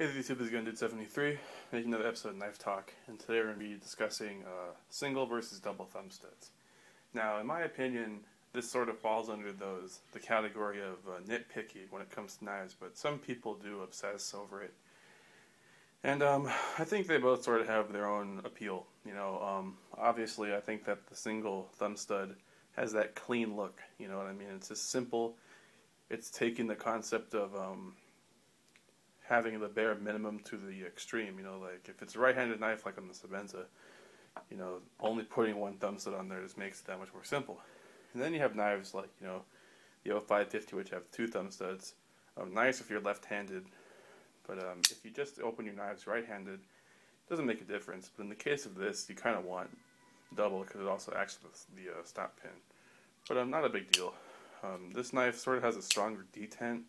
Hey, the YouTube is Dude 73 making another episode of Knife Talk, and today we're going to be discussing uh, single versus double thumb studs. Now, in my opinion, this sort of falls under those the category of uh, nitpicky when it comes to knives, but some people do obsess over it. And um, I think they both sort of have their own appeal. You know, um, obviously, I think that the single thumb stud has that clean look. You know what I mean? It's just simple. It's taking the concept of um, having the bare minimum to the extreme. You know, like if it's a right-handed knife, like on the Sebenza, you know, only putting one thumb stud on there just makes it that much more simple. And then you have knives like you know, the 0550, which have two thumb studs. Um, nice if you're left-handed, but um, if you just open your knives right-handed, it doesn't make a difference. But in the case of this, you kind of want double because it also acts as the uh, stop pin. But um, not a big deal. Um, this knife sort of has a stronger detent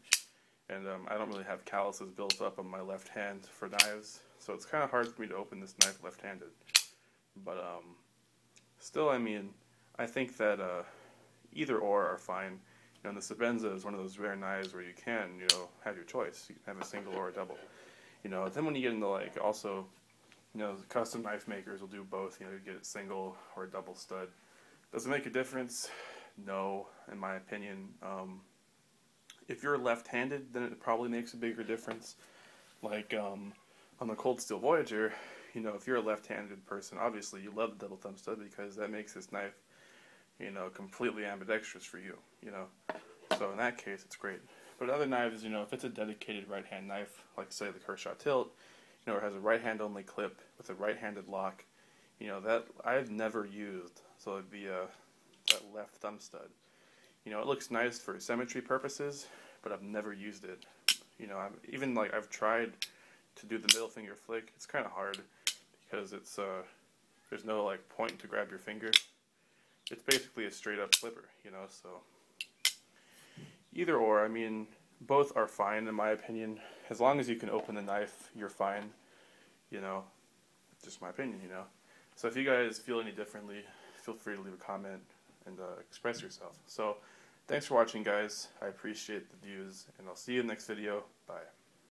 and um, I don't really have calluses built up on my left hand for knives, so it's kind of hard for me to open this knife left-handed. But um, still, I mean, I think that uh, either or are fine. You know, the Sebenza is one of those rare knives where you can, you know, have your choice. You can have a single or a double. You know, then when you get into like also, you know, custom knife makers will do both. You know, you get a single or a double stud. Does it make a difference? No, in my opinion. Um, if you're left-handed, then it probably makes a bigger difference. Like um, on the Cold Steel Voyager, you know, if you're a left-handed person, obviously you love the double thumb stud because that makes this knife, you know, completely ambidextrous for you. You know, so in that case, it's great. But other knives, you know, if it's a dedicated right-hand knife, like say the Kershaw Tilt, you know, it has a right-hand only clip with a right-handed lock. You know that I've never used. So the uh, that left thumb stud. You know, it looks nice for symmetry purposes, but I've never used it. You know, I'm, even like I've tried to do the middle finger flick. It's kind of hard because it's uh, there's no like point to grab your finger. It's basically a straight up flipper, you know. So either or, I mean, both are fine in my opinion. As long as you can open the knife, you're fine. You know, just my opinion, you know. So if you guys feel any differently, feel free to leave a comment and uh, express yourself. So. Thanks for watching, guys. I appreciate the views, and I'll see you in the next video. Bye.